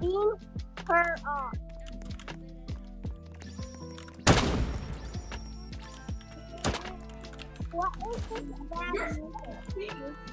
Being her off. What is this bad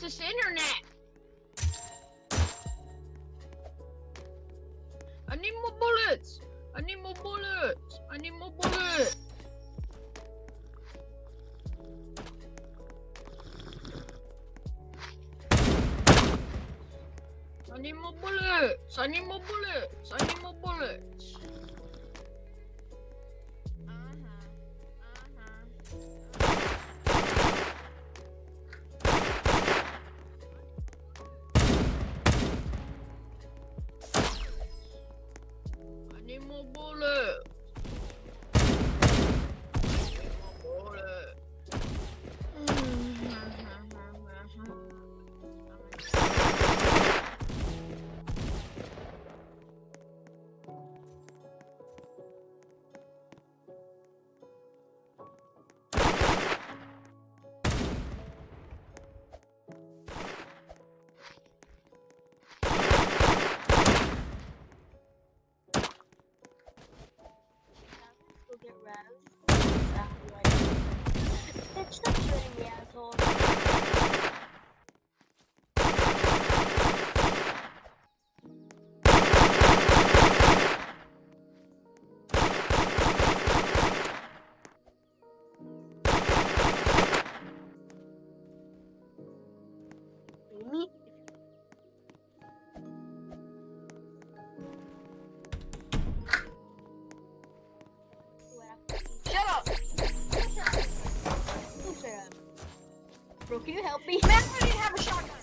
What is this internet? I need more bullets. I need more bullets. I need more bullets. I need more bullets. I need more bullets. I need more bullets. Can you help me? Man, I have a shotgun.